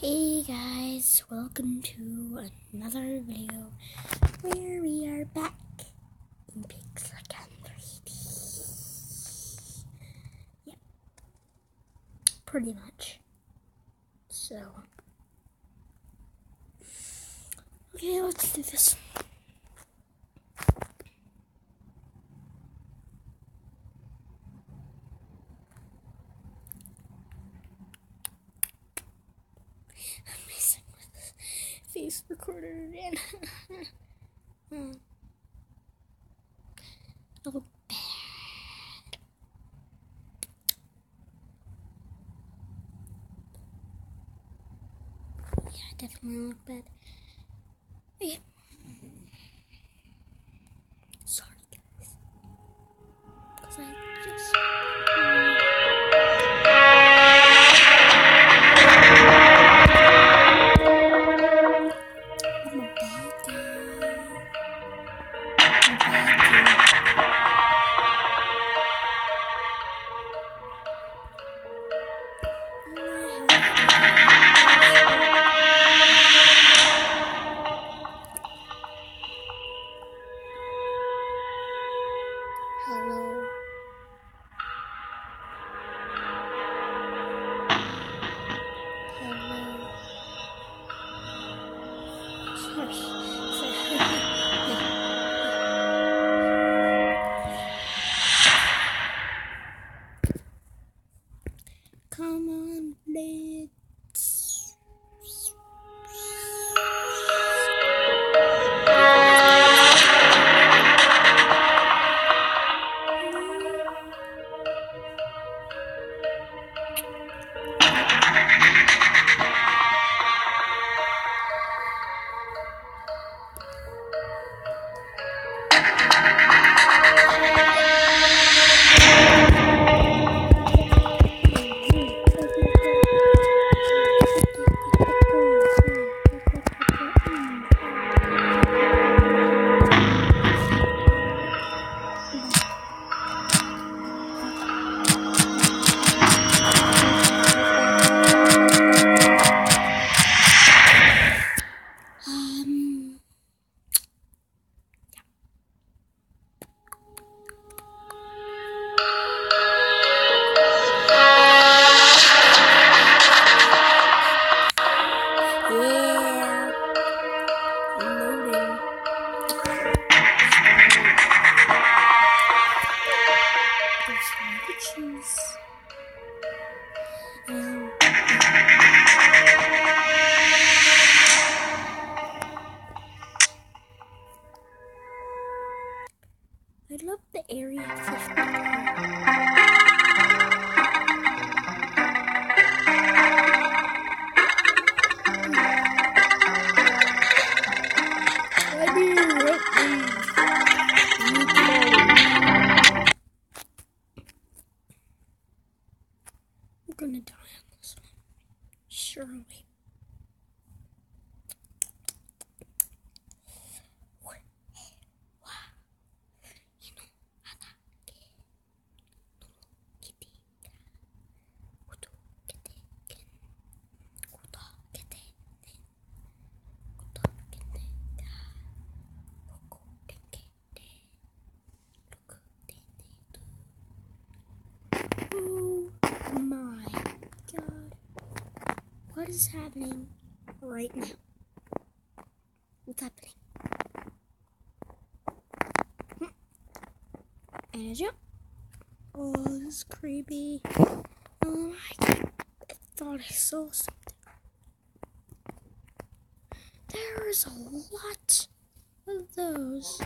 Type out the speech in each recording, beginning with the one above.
Hey guys, welcome to another video where we are back in Pixel Gun 3D. Yep, pretty much. So, okay, let's do this. I'm messing with this face recorder again. Hmm. Look bad. Yeah, I definitely look bad. Some What is happening right now? What's happening? Hmm. And a jump. Oh, this is creepy. Oh my god. I thought I saw something. There is a lot of those.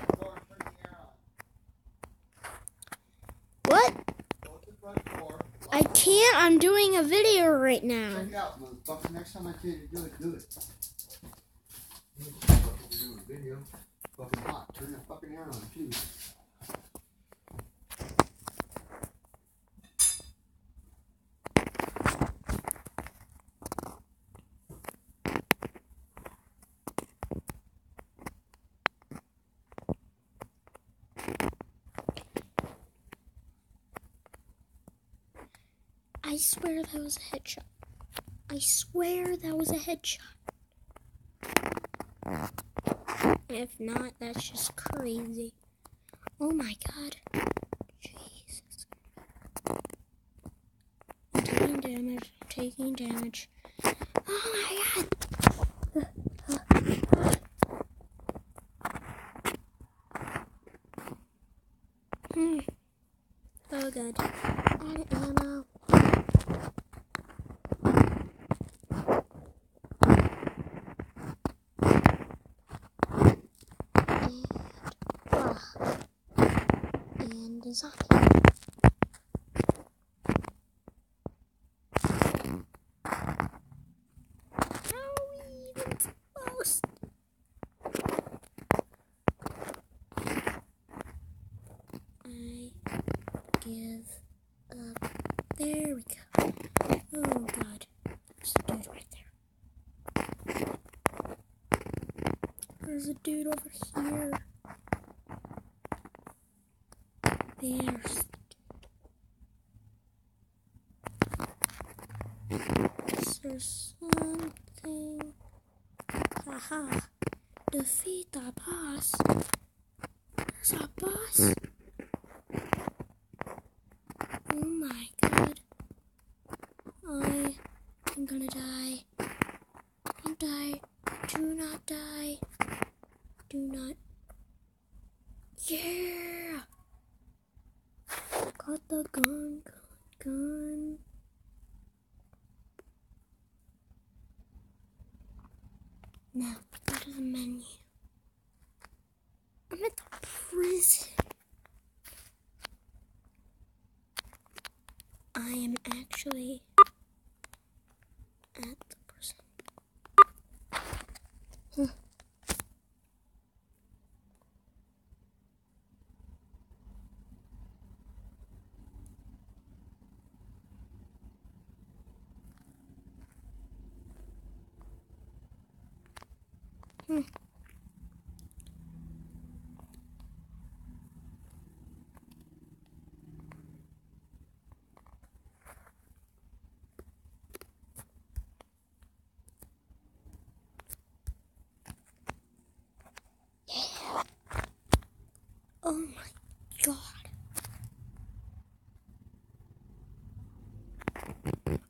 What? I can't. I'm doing a video right now. Check out. Next time I tell you to do it, do it. Fucking video. Fucking hot. Turn that fucking air on, too. I swear that was a headshot. I swear that was a headshot. If not, that's just crazy. Oh my god. Jesus. I'm taking damage. I'm taking damage. Oh my god. Hmm. Oh god. Of ammo. And, ah. Supposed I give up. There we go. Oh god. There's a dude right there. There's a dude over here. There's Is there something? Haha. Defeat the boss. There's a boss. Oh my god. I am gonna die. Don't die. Do not die. Do not. Yeah! Got the gun, gun, gun. Now, go to the menu. I'm at the prison. I am actually at the prison. Huh. Hmm. Oh my god.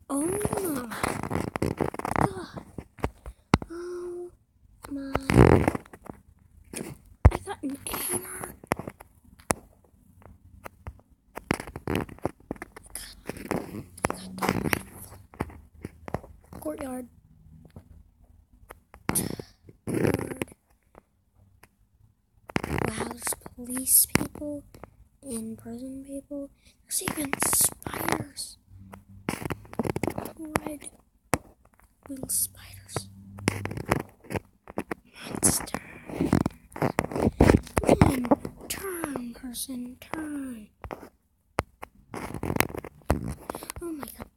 Oh my god. Oh my. I got an hammer. I got, I got the rifle. Courtyard. Wow, there's police people and prison people. There's even spiders. Red little spiders. Monster. Come turn, person, turn. Oh my god.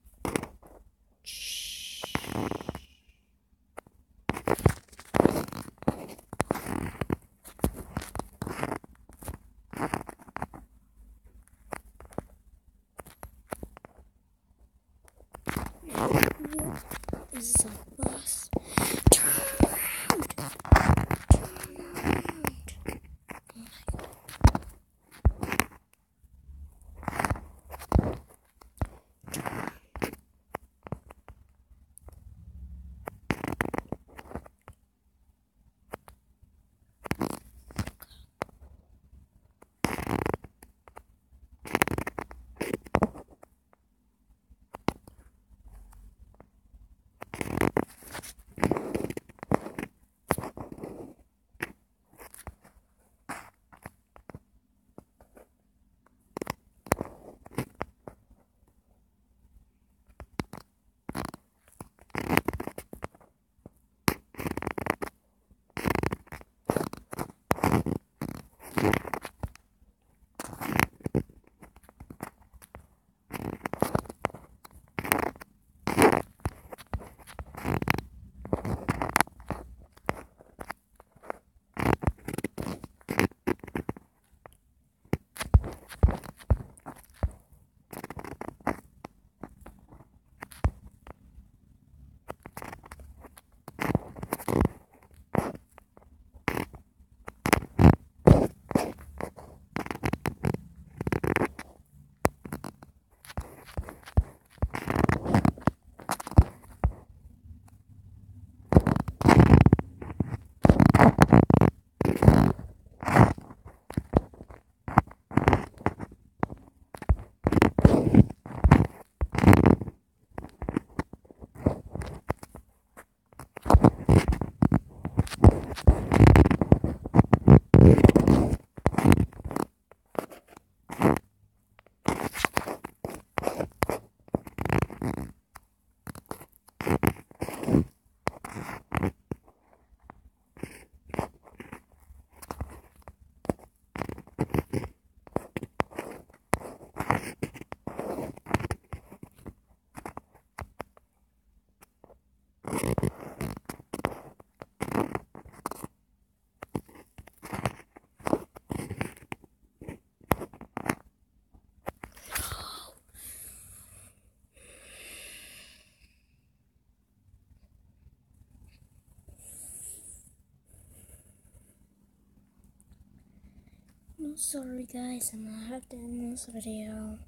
What is a bus? Sorry guys, I'm gonna have to end this video.